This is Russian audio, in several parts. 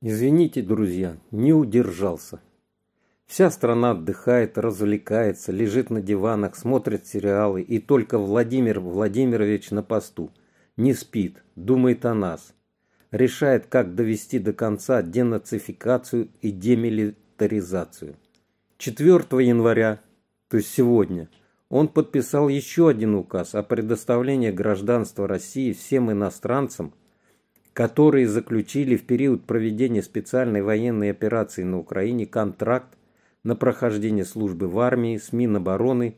Извините, друзья, не удержался. Вся страна отдыхает, развлекается, лежит на диванах, смотрит сериалы, и только Владимир Владимирович на посту. Не спит, думает о нас. Решает, как довести до конца денацификацию и демилитаризацию. 4 января, то есть сегодня, он подписал еще один указ о предоставлении гражданства России всем иностранцам, которые заключили в период проведения специальной военной операции на Украине контракт на прохождение службы в армии, с Минобороны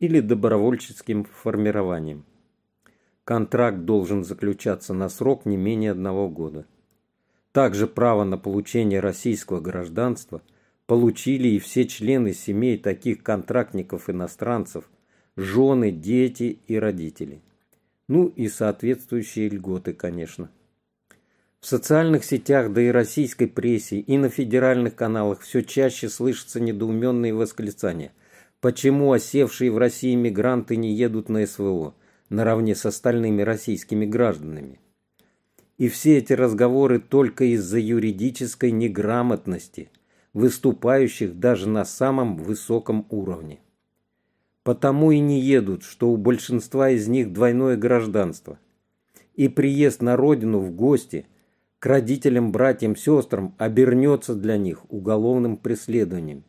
или добровольческим формированием. Контракт должен заключаться на срок не менее одного года. Также право на получение российского гражданства получили и все члены семей таких контрактников-иностранцев, жены, дети и родители. Ну и соответствующие льготы, конечно. В социальных сетях, да и российской прессе, и на федеральных каналах все чаще слышатся недоуменные восклицания. Почему осевшие в России мигранты не едут на СВО, наравне с остальными российскими гражданами? И все эти разговоры только из-за юридической неграмотности, выступающих даже на самом высоком уровне. Потому и не едут, что у большинства из них двойное гражданство. И приезд на родину в гости – к родителям, братьям, сестрам обернется для них уголовным преследованием.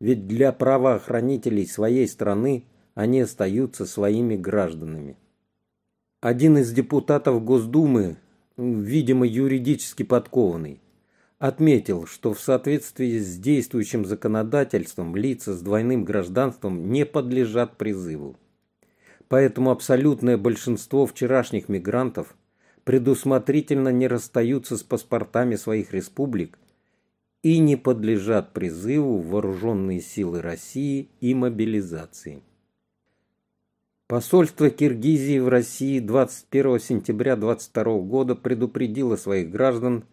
Ведь для правоохранителей своей страны они остаются своими гражданами. Один из депутатов Госдумы, видимо юридически подкованный, отметил, что в соответствии с действующим законодательством лица с двойным гражданством не подлежат призыву. Поэтому абсолютное большинство вчерашних мигрантов предусмотрительно не расстаются с паспортами своих республик и не подлежат призыву в вооруженные силы России и мобилизации. Посольство Киргизии в России 21 сентября 22 года предупредило своих граждан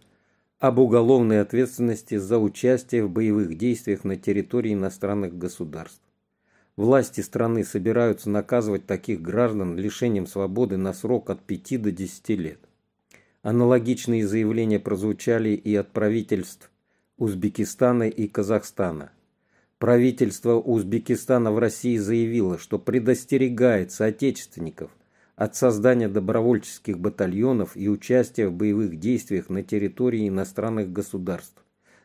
об уголовной ответственности за участие в боевых действиях на территории иностранных государств. Власти страны собираются наказывать таких граждан лишением свободы на срок от 5 до 10 лет. Аналогичные заявления прозвучали и от правительств Узбекистана и Казахстана. Правительство Узбекистана в России заявило, что предостерегает соотечественников от создания добровольческих батальонов и участия в боевых действиях на территории иностранных государств,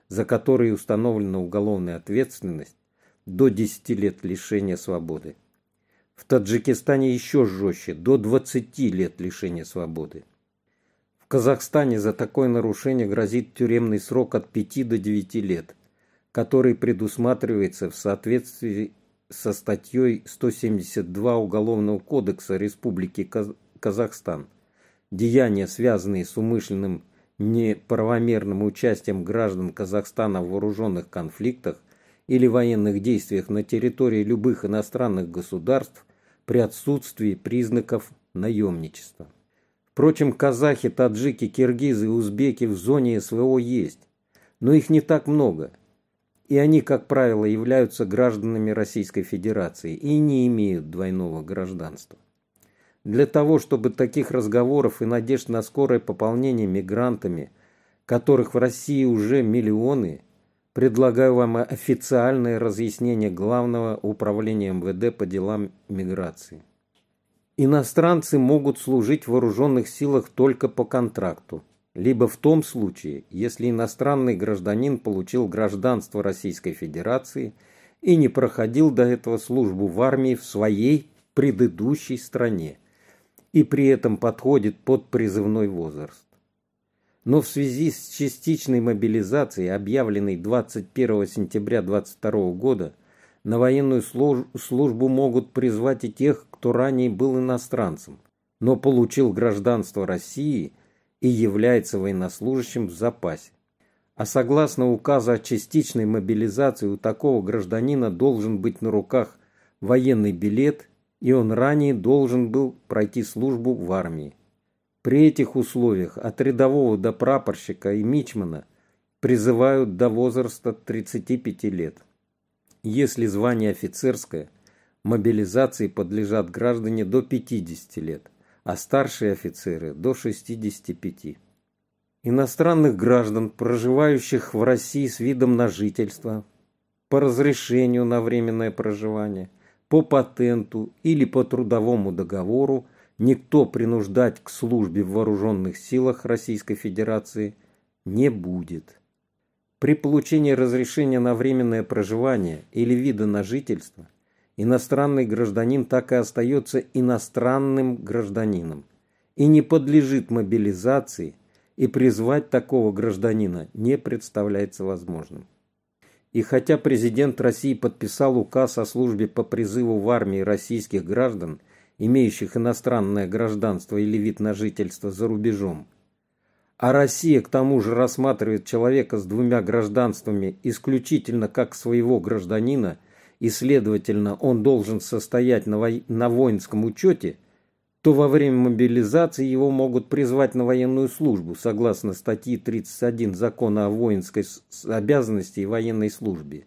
за которые установлена уголовная ответственность до 10 лет лишения свободы. В Таджикистане еще жестче, до 20 лет лишения свободы. В Казахстане за такое нарушение грозит тюремный срок от 5 до 9 лет, который предусматривается в соответствии со статьей 172 Уголовного кодекса Республики Казахстан. Деяния, связанные с умышленным неправомерным участием граждан Казахстана в вооруженных конфликтах – или военных действиях на территории любых иностранных государств при отсутствии признаков наемничества. Впрочем, казахи, таджики, киргизы и узбеки в зоне СВО есть, но их не так много, и они, как правило, являются гражданами Российской Федерации и не имеют двойного гражданства. Для того, чтобы таких разговоров и надежд на скорое пополнение мигрантами, которых в России уже миллионы – Предлагаю вам официальное разъяснение Главного управления МВД по делам миграции. Иностранцы могут служить в вооруженных силах только по контракту, либо в том случае, если иностранный гражданин получил гражданство Российской Федерации и не проходил до этого службу в армии в своей предыдущей стране и при этом подходит под призывной возраст. Но в связи с частичной мобилизацией, объявленной 21 сентября 2022 года, на военную службу могут призвать и тех, кто ранее был иностранцем, но получил гражданство России и является военнослужащим в запасе. А согласно указу о частичной мобилизации у такого гражданина должен быть на руках военный билет, и он ранее должен был пройти службу в армии. При этих условиях от рядового до прапорщика и мичмана призывают до возраста 35 лет. Если звание офицерское, мобилизации подлежат граждане до 50 лет, а старшие офицеры до 65. иностранных граждан, проживающих в России с видом на жительство, по разрешению на временное проживание, по патенту или по трудовому договору никто принуждать к службе в вооруженных силах Российской Федерации не будет. При получении разрешения на временное проживание или вида на жительство иностранный гражданин так и остается иностранным гражданином и не подлежит мобилизации и призвать такого гражданина не представляется возможным. И хотя президент России подписал указ о службе по призыву в армии российских граждан, имеющих иностранное гражданство или вид на жительство за рубежом, а Россия к тому же рассматривает человека с двумя гражданствами исключительно как своего гражданина, и, следовательно, он должен состоять на, во... на воинском учете – то во время мобилизации его могут призвать на военную службу согласно статьи 31 Закона о воинской обязанности и военной службе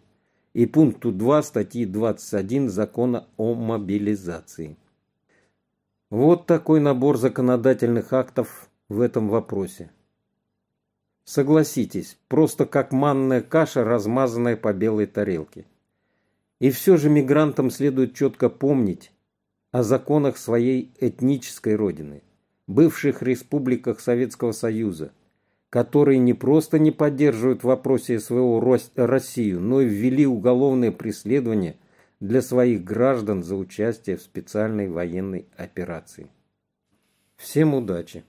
и пункту 2 статьи 21 Закона о мобилизации. Вот такой набор законодательных актов в этом вопросе. Согласитесь, просто как манная каша, размазанная по белой тарелке. И все же мигрантам следует четко помнить, о законах своей этнической родины, бывших республиках Советского Союза, которые не просто не поддерживают в вопросе СВО Россию, но и ввели уголовное преследование для своих граждан за участие в специальной военной операции. Всем удачи!